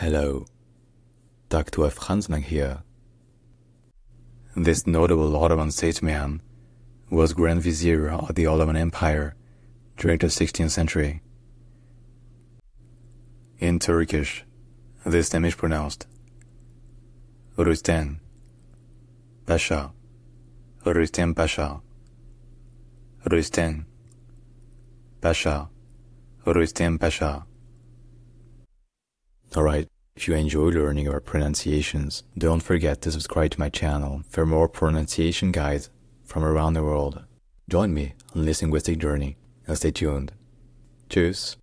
Hello, Dr. F. Franz Lang here. This notable Ottoman statesman was Grand Vizier of the Ottoman Empire during the 16th century. In Turkish, this name is pronounced Rüstem Pasha Rüstem Pasha Rüstem Pasha Rüstem Pasha Alright, if you enjoy learning our pronunciations, don't forget to subscribe to my channel for more pronunciation guides from around the world. Join me on this linguistic journey and stay tuned. Tschüss.